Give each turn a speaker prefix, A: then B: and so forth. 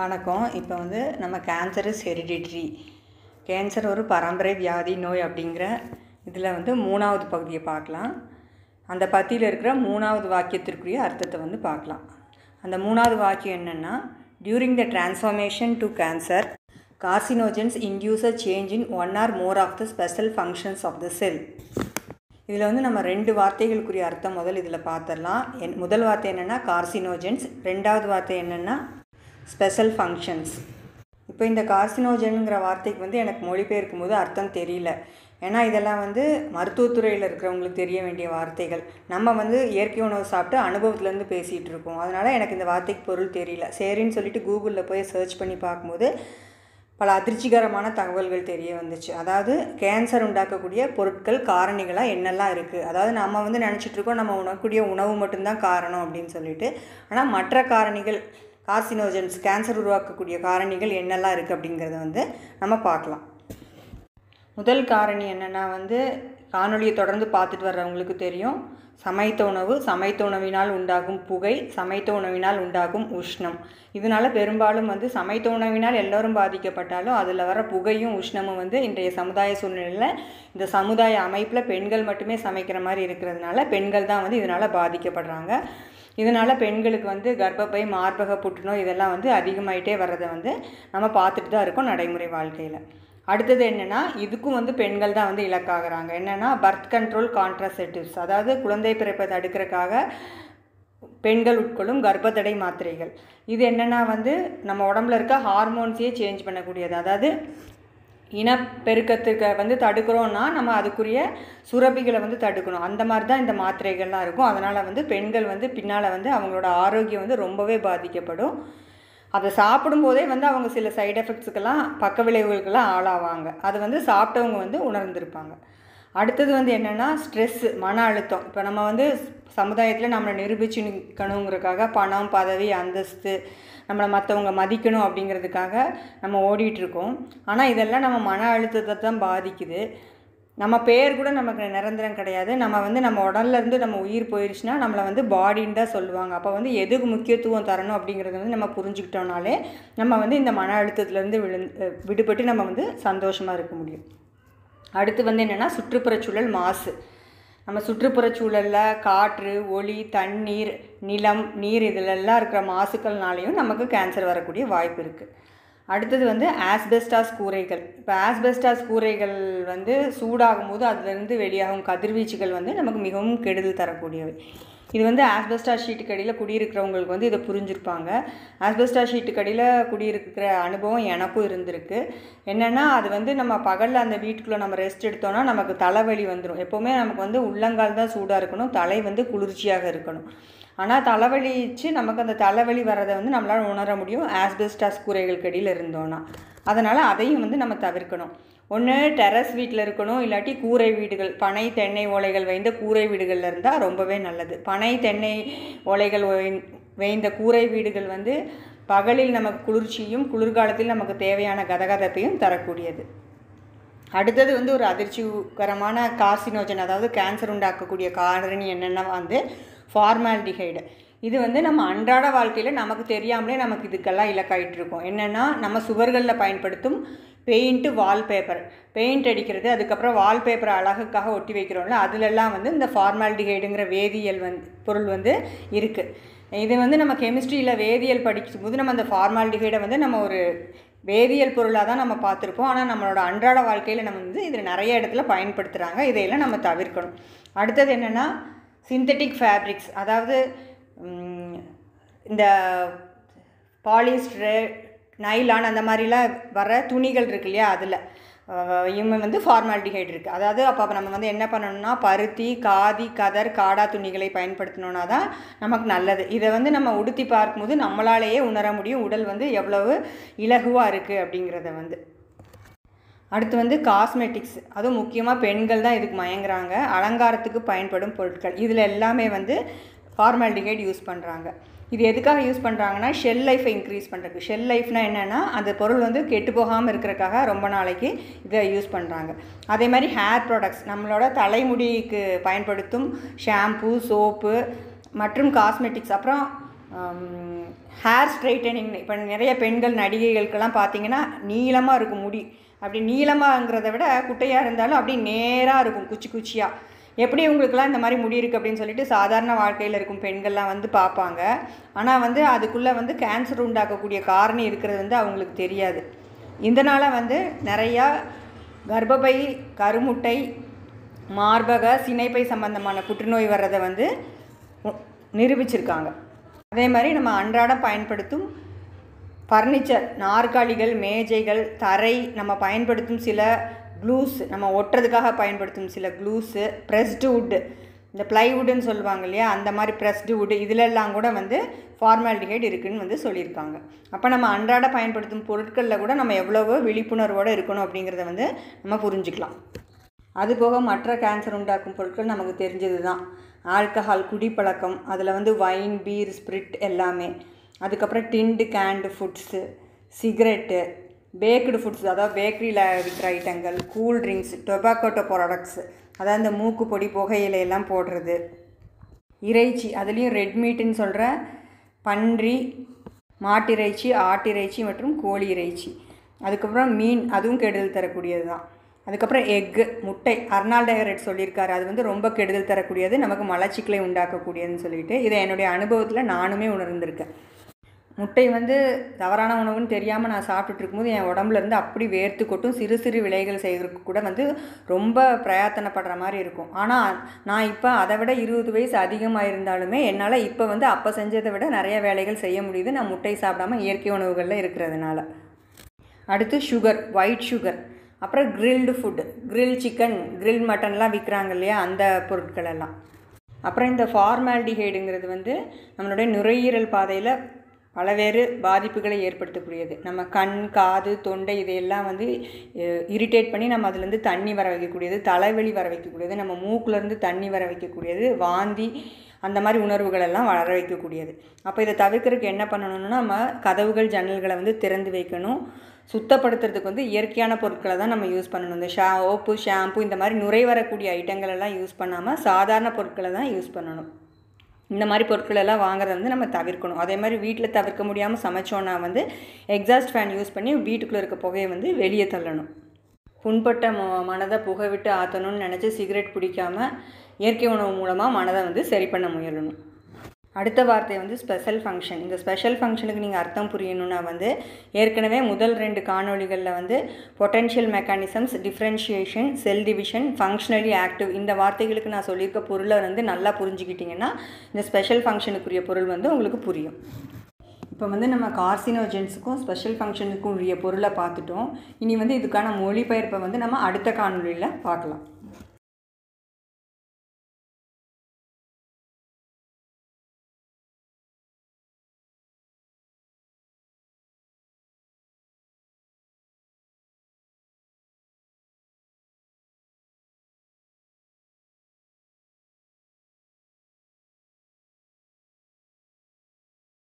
A: வணக்கம். இப்போ வந்து நம்ம கேன்சர் இஸ் ஹெரிடிட்ரி கேன்சர் ஒரு பரம்பரை வியாதி நோய் அப்படிங்கிற இதில் வந்து மூணாவது பகுதியை பார்க்கலாம். அந்த பத்தியில் இருக்கிற மூணாவது வாக்கியத்திற்குரிய அர்த்தத்தை வந்து பார்க்கலாம். அந்த மூணாவது வாக்கியம் என்னென்னா during the transformation to cancer carcinogens induce a change in one or more of the special functions of the cell இதில் வந்து நம்ம ரெண்டு வார்த்தைகளுக்குரிய அர்த்தம் முதல் இதில் பார்த்துடலாம். என் முதல் வார்த்தை என்னென்னா கார்சினோஜென்ஸ் ரெண்டாவது வார்த்தை என்னென்னா ஸ்பெஷல் ஃபங்க்ஷன்ஸ். இப்போ இந்த கார்சினோஜனுங்கிற வார்த்தைக்கு வந்து எனக்கு மொழிபெயர்க்கும் போது அர்த்தம் தெரியல. ஏன்னா இதெல்லாம் வந்து மருத்துவத்துறையில் இருக்கிறவங்களுக்கு தெரிய வேண்டிய வார்த்தைகள். நம்ம வந்து இயற்கை உணவு சாப்பிட்டு அனுபவத்துலேருந்து பேசிகிட்டு இருக்கோம் அதனால் எனக்கு இந்த வார்த்தைக்கு பொருள் தெரியல. சரின்னு சொல்லிட்டு கூகுளில் போய் சர்ச் பண்ணி பார்க்கும்போது பல அதிர்ச்சிகரமான தகவல்கள் தெரிய வந்துச்சு. அதாவது கேன்சர் உண்டாக்கக்கூடிய பொருட்கள் காரணிகளாக என்னெல்லாம் இருக்குது அதாவது நம்ம வந்து நினச்சிட்டு இருக்கோம் நம்ம உணக்கூடிய உணவு மட்டும்தான் காரணம் அப்படின்னு சொல்லிட்டு. ஆனால் மற்ற காரணிகள் கார்சினோஜன்ஸ் கேன்சர் உருவாக்கக்கூடிய காரணிகள் என்னெல்லாம் இருக்குது அப்படிங்கிறத வந்து நம்ம பார்க்கலாம். முதல் காரணி என்னென்னா வந்து காணொலியை தொடர்ந்து பார்த்துட்டு வர்றவங்களுக்கு தெரியும். சமைத்த உணவு சமைத்த உணவினால் உண்டாகும் புகை சமைத்த உணவினால் உண்டாகும் உஷ்ணம். இதனால் பெரும்பாலும் வந்து சமைத்த உணவினால் எல்லோரும் பாதிக்கப்பட்டாலும் அதில் வர புகையும் உஷ்ணமும் வந்து இன்றைய சமுதாய சூழ்நிலையில் இந்த சமுதாய அமைப்பில் பெண்கள் மட்டுமே சமைக்கிற மாதிரி இருக்கிறதுனால பெண்கள் தான் வந்து இதனால் பாதிக்கப்படுறாங்க. இதனால் பெண்களுக்கு வந்து கர்ப்பப்பை மார்பக புற்றுநோய் இதெல்லாம் வந்து அதிகமாயிட்டே வர்றதை வந்து நம்ம பார்த்துட்டு தான் இருக்கோம் நடைமுறை வாழ்க்கையில். அடுத்தது என்னென்னா இதுக்கும் வந்து பெண்கள் தான் வந்து இலக்காகிறாங்க. என்னென்னா பர்த் கண்ட்ரோல் கான்ட்ராசெப்டிவ்ஸ். அதாவது குழந்தை பிறப்பை தடுக்கிறதுக்காக பெண்கள் உட்கொள்ளும் கர்ப்பத்தடை மாத்திரைகள். இது என்னென்னா வந்து நம்ம உடம்புல இருக்க ஹார்மோன்ஸையே சேஞ்ச் பண்ணக்கூடியது. அதாவது இனப்பெருக்கத்துக்கு வந்து தடுக்கிறோன்னா நம்ம அதுக்குரிய சுரப்பிகளை வந்து தடுக்கணும். அந்த மாதிரி தான் இந்த மாத்திரைகள்லாம் இருக்கும். அதனால் வந்து பெண்கள் வந்து பின்னால் வந்து அவங்களோட ஆரோக்கியம் வந்து ரொம்பவே பாதிக்கப்படும். அதை சாப்பிடும்போதே வந்து அவங்க சில சைடு எஃபெக்ட்ஸுக்கெல்லாம் பக்க விளைவுகளுக்கெல்லாம் ஆளாவாங்க. அது வந்து சாப்பிட்டவங்க வந்து உணர்ந்திருப்பாங்க. அடுத்தது வந்து என்னென்னா ஸ்ட்ரெஸ்ஸு மன அழுத்தம். இப்போ நம்ம வந்து சமுதாயத்தில் நம்மளை நிரூபித்து நிற்கணுங்கிறதுக்காக பணம் பதவி அந்தஸ்து நம்மளை மற்றவங்க மதிக்கணும் அப்படிங்கிறதுக்காக நம்ம ஓடிட்டுருக்கோம் ஆனால் இதெல்லாம் நம்ம மன அழுத்தத்தை தான் பாதிக்குது. நம்ம பேர் கூட நமக்கு நிரந்தரம் கிடையாது. நம்ம வந்து நம்ம உடல்லேருந்து நம்ம உயிர் போயிடுச்சுன்னா நம்மளை வந்து பாடின்னு தான் சொல்லுவாங்க. அப்போ வந்து எதுக்கு முக்கியத்துவம் தரணும் அப்படிங்கிறத வந்து நம்ம புரிஞ்சுக்கிட்டோம்னாலே நம்ம வந்து இந்த மன அழுத்தத்துலேருந்து விழு விடுபட்டு நம்ம வந்து சந்தோஷமாக இருக்க முடியும். அடுத்து வந்து என்னென்னா சுற்றுப்புறச்சூழல் மாசு. நம்ம சுற்றுப்புறச்சூழலில் காற்று ஒளி தண்ணீர் நிலம் நீர் இதிலெல்லாம் இருக்கிற மாசுக்கள்னாலேயும் நமக்கு கேன்சர் வரக்கூடிய வாய்ப்பு இருக்குது அடுத்தது வந்து ஆஸ்பெஸ்டாஸ் கூரைகள். இப்போ ஆஸ்பெஸ்டாஸ் கூரைகள் வந்து சூடாகும் போது அதுலேருந்து வெளியாகும் கதிர்வீச்சுகள் வந்து நமக்கு மிகவும் கெடுதல் தரக்கூடியவை. இது வந்து ஆஸ்பெஸ்டா ஷீட்டுக்கு அடியில் குடியிருக்கிறவங்களுக்கு வந்து இதை புரிஞ்சிருப்பாங்க. ஆஸ்பெஸ்டா ஷீட்டுக்கு அடியில் குடியிருக்கிற அனுபவம் எனக்கும் இருந்திருக்கு. என்னென்னா அது வந்து நம்ம பகலில் அந்த வீட்டுக்குள்ளே நம்ம ரெஸ்ட் எடுத்தோன்னா நமக்கு தலைவலி வந்துடும் எப்போவுமே நமக்கு வந்து உள்ளங்கால் தான் சூடாக இருக்கணும் தலை வந்து குளிர்ச்சியாக இருக்கணும். ஆனால் தலைவலிச்சு நமக்கு அந்த தலைவலி வர்றதை வந்து நம்மளால் உணர முடியும். ஆஸ்பெஸ்டாஸ் கூரைகளுக்கு அடியில் இருந்தோன்னா அதனால் அதையும் வந்து நம்ம தவிர்க்கணும். ஒன்று டெரஸ் வீட்டில் இருக்கணும் இல்லாட்டி கூரை வீடுகள் பனை தென்னை ஓலைகள் வைந்த கூரை வீடுகளில் இருந்தால் ரொம்பவே நல்லது. பனை தென்னை ஓலைகள் வைந்த கூரை வீடுகள் வந்து பகலில் நமக்கு குளிர்ச்சியும் குளிர்காலத்தில் நமக்கு தேவையான கதகதப்பையும் தரக்கூடியது. அடுத்தது வந்து ஒரு அதிர்ச்சிகரமான கார்சினோஜன் அதாவது கேன்சர் உண்டாக்கக்கூடிய காரணி என்னென்னா வந்து ஃபார்மால்டிஹைடு இது வந்து நம்ம அன்றாட வாழ்க்கையில் நமக்கு தெரியாமலே நமக்கு இதுக்கெல்லாம் இலக்காயிட்டு இருக்கோம் என்னென்னா நம்ம சுவர்களில் பயன்படுத்தும் பெயிண்ட்டு வால்பேப்பர் பெயிண்ட் அடிக்கிறது அதுக்கப்புறம் வால்பேப்பரை அழகுக்காக ஒட்டி வைக்கிறோம்ல அதிலெல்லாம் வந்து இந்த ஃபார்மால்டிஹைடுங்கிற வேதியியல் வந்து பொருள் வந்து இருக்குது இது வந்து நம்ம கெமிஸ்ட்ரியில் வேதியியல் படிக்கும்போது நம்ம அந்த ஃபார்மால்டிஹைடை வந்து நம்ம ஒரு வேதியியல் பொருளாக தான் நம்ம பார்த்துருப்போம். ஆனால் நம்மளோட அன்றாட வாழ்க்கையில் நம்ம வந்து இதில் நிறைய இடத்துல பயன்படுத்துகிறாங்க இதையெல்லாம் நம்ம தவிர்க்கணும். அடுத்தது என்னென்னா சிந்தட்டிக் ஃபேப்ரிக்ஸ் அதாவது இந்த பாலிஸ்டரு நைலான் அந்த மாதிரிலாம் வர துணிகள் இருக்கு இல்லையா அதில். இவங்க வந்து ஃபார்மாலிட்டிஹைட் இருக்குது அதாவது அப்போ நம்ம வந்து என்ன பண்ணணும்னா பருத்தி காதி கதர் காடா துணிகளை பயன்படுத்தினோன்னா தான் நமக்கு நல்லது. இதை வந்து நம்ம உடுத்தி பார்க்கும்போது நம்மளாலேயே உணர முடியும் உடல் வந்து எவ்வளவு இலகுவாக இருக்குது அப்படிங்கிறத வந்து. அடுத்து வந்து காஸ்மெட்டிக்ஸ் அதுவும் முக்கியமாக பெண்கள் தான் இதுக்கு மயங்குறாங்க. அலங்காரத்துக்கு பயன்படும் பொருட்கள். இதில் எல்லாமே வந்து ஃபார்மாலிட்டிஹைட் யூஸ் பண்ணுறாங்க இது எதுக்காக யூஸ் பண்ணுறாங்கன்னா ஷெல் லைஃப்பை இன்க்ரீஸ் பண்ணுறதுக்கு ஷெல் லைஃப்னா என்னென்னா அந்த பொருள் வந்து கெட்டு போகாமல் இருக்கிறக்காக ரொம்ப நாளைக்கு இதை யூஸ் பண்ணுறாங்க அதே மாதிரி ஹேர் ப்ராடக்ட்ஸ் நம்மளோட தலைமுடிக்கு பயன்படுத்தும் ஷாம்பு சோப்பு மற்றும் காஸ்மெட்டிக்ஸ் அப்புறம் ஹேர் ஸ்ட்ரைட்டனிங் இப்போ நிறைய பெண்கள் நடிகைகளுக்கெல்லாம் பார்த்தீங்கன்னா நீளமாக இருக்கும் முடி. அப்படி நீளமாகங்கிறத விட குட்டையாக இருந்தாலும் அப்படி நேராக இருக்கும் குச்சி குச்சியாக எப்படி இவங்களுக்குலாம் இந்த மாதிரி முடி இருக்குது அப்படின்னு சொல்லிட்டு சாதாரண வாழ்க்கையில் இருக்கும் பெண்கள்லாம் வந்து பார்ப்பாங்க. ஆனால் வந்து அதுக்குள்ளே வந்து கேன்சர் உண்டாக்கக்கூடிய காரணி இருக்கிறது வந்து அவங்களுக்கு தெரியாது. இதனால் வந்து நிறையா கர்ப்பப்பை கருமுட்டை மார்பக சினைப்பை சம்பந்தமான புற்றுநோய் வர்றதை வந்து நிரூபிச்சிருக்காங்க. அதே மாதிரி நம்ம அன்றாடம் பயன்படுத்தும் ஃபர்னிச்சர் நாற்காலிகள் மேஜைகள் தரை நம்ம பயன்படுத்தும் சில க்ளூஸ் நம்ம ஒட்டுறதுக்காக பயன்படுத்தும் சில க்ளூஸு ப்ரெஸ்டு வுட்டு இந்த ப்ளைவுட்டுன்னு சொல்லுவாங்க இல்லையா? அந்த மாதிரி ப்ரெஸ்டு வுட்டு இதிலெல்லாம் கூட வந்து ஃபார்மாலிட்டிஹைட் இருக்குன்னு வந்து சொல்லியிருக்காங்க. அப்போ நம்ம அன்றாட பயன்படுத்தும் பொருட்களில் கூட நம்ம எவ்வளவோ விழிப்புணர்வோடு இருக்கணும் அப்படிங்கிறத வந்து நம்ம புரிஞ்சுக்கலாம். அதுபோக மற்ற கேன்சர் உண்டாக்கும் பொருட்கள் நமக்கு தெரிஞ்சது தான். ஆல்கஹால் குடிப்பழக்கம் அதில் வந்து வைன் பீர் ஸ்பிரிட் எல்லாமே. அதுக்கப்புறம் tinned canned foods cigarette packed foods அதாவது பேக்கரியில் விற்கிற ஐட்டங்கள் கூல் ட்ரிங்க்ஸ் டொபாக்கோட்டோ ப்ராடக்ட்ஸ் அதாவது இந்த மூக்கு பொடி புகையிலையெல்லாம் போடுறது. இறைச்சி அதுலேயும் ரெட் மீட்டுன்னு சொல்கிற பன்றி மாட்டிறைச்சி ஆட்டிறைச்சி மற்றும் கோழி இறைச்சி. அதுக்கப்புறம் மீன் அதுவும் கெடுதல் தரக்கூடியது தான் அதுக்கப்புறம் எக்கு முட்டை அர்னால் டயரட் சொல்லியிருக்காரு. அது வந்து ரொம்ப கெடுதல் தரக்கூடியது நமக்கு மலச்சிக்கலை உண்டாக்கக்கூடியதுன்னு சொல்லிட்டு இதை என்னுடைய அனுபவத்தில் நானுமே உணர்ந்திருக்கேன். முட்டை வந்து தவறான உணவுன்னு தெரியாமல் நான் சாப்பிட்டுட்டு இருக்கும்போது என் உடம்புலேருந்து அப்படி வேர்த்து கொட்டும் சிறு சிறு விலைகள் செய்கிறதுக்கு கூட வந்து ரொம்ப பிரயாத்தனப்படுற மாதிரி இருக்கும். ஆனால் நான் இப்போ அதை விட இருபது வயசு அதிகமாக இருந்தாலுமே என்னால் இப்போ வந்து அப்போ செஞ்சதை விட நிறைய வேலைகள் செய்ய முடியுது. நான் முட்டை சாப்பிடாம இயற்கை உணவுகளில் இருக்கிறதுனால. அடுத்து சுகர் ஒயிட் சுகர் அப்புறம் grilled food grill chicken grill மட்டன்லாம் விற்கிறாங்க இல்லையா அந்த பொருட்கள் எல்லாம். அப்புறம் இந்த ஃபார்மால்டிஹைடுங்கிறது வந்து நம்மளுடைய நுரையீரல் பாதையில் பலவேறு பாதிப்புகளை ஏற்படுத்தக்கூடியது. நம்ம கண் காது தொண்டை இதையெல்லாம் வந்து இரிட்டேட் பண்ணி நம்ம அதுலேருந்து தண்ணி வர வைக்கக்கூடியது தலைவலி வர வைக்கக்கூடியது நம்ம மூக்குலேருந்து தண்ணி வர வைக்கக்கூடியது வாந்தி அந்த மாதிரி உணர்வுகள் எல்லாம் வளர வைக்கக்கூடியது. அப்போ இதை தவிர்க்கறதுக்கு என்ன பண்ணணும்னா நம்ம கதவுகள் ஜன்னல்களை வந்து திறந்து வைக்கணும். சுத்தப்படுத்துறதுக்கு வந்து இயற்கையான பொருட்களை தான் நம்ம யூஸ் பண்ணணும். இந்த ஷா ஓப்பு ஷாம்பு இந்த மாதிரி நுரை வரக்கூடிய ஐட்டங்கள் எல்லாம் யூஸ் பண்ணாமல் சாதாரண பொருட்களை தான் யூஸ் பண்ணணும். இந்த மாதிரி பொருட்கள் எல்லாம் வாங்குறத வந்து நம்ம தவிர்க்கணும். அதே மாதிரி வீட்டில் தவிர்க்க முடியாமல் சமைச்சோன்னா வந்து எக்ஸாஸ்ட் ஃபேன் யூஸ் பண்ணி வீட்டுக்குள்ளே இருக்க புகையை வந்து வெளியே தள்ளணும். புண்பட்ட ம மனதை புகை விட்டு ஆற்றணும்னு நினச்சி சிகரெட் பிடிக்காம இயற்கை உணவு மூலமாக மனதை வந்து சரி பண்ண முயலணும். அடுத்த வார்த்தை வந்து ஸ்பெஷல் ஃபங்க்ஷன் இந்த ஸ்பெஷல் ஃபங்க்ஷனுக்கு நீங்கள் அர்த்தம் புரியணும்னா வந்து ஏற்கனவே முதல் ரெண்டு காணொளிகளில் வந்து potential mechanisms differentiation cell division functionally active இந்த வார்த்தைகளுக்கு நான் சொல்லியிருக்க பொருளை வந்து நல்லா புரிஞ்சுக்கிட்டிங்கன்னா இந்த ஸ்பெஷல் ஃபங்க்ஷனுக்குரிய பொருள் வந்து உங்களுக்கு புரியும். இப்போ வந்து நம்ம கார்சினோஜென்ஸுக்கும் ஸ்பெஷல் ஃபங்க்ஷனுக்கும் உரிய பொருளை பார்த்துட்டோம். இனி வந்து இதுக்கான மொழிபெயர்ப்பை வந்து நம்ம அடுத்த காணொளியில் பார்க்கலாம்.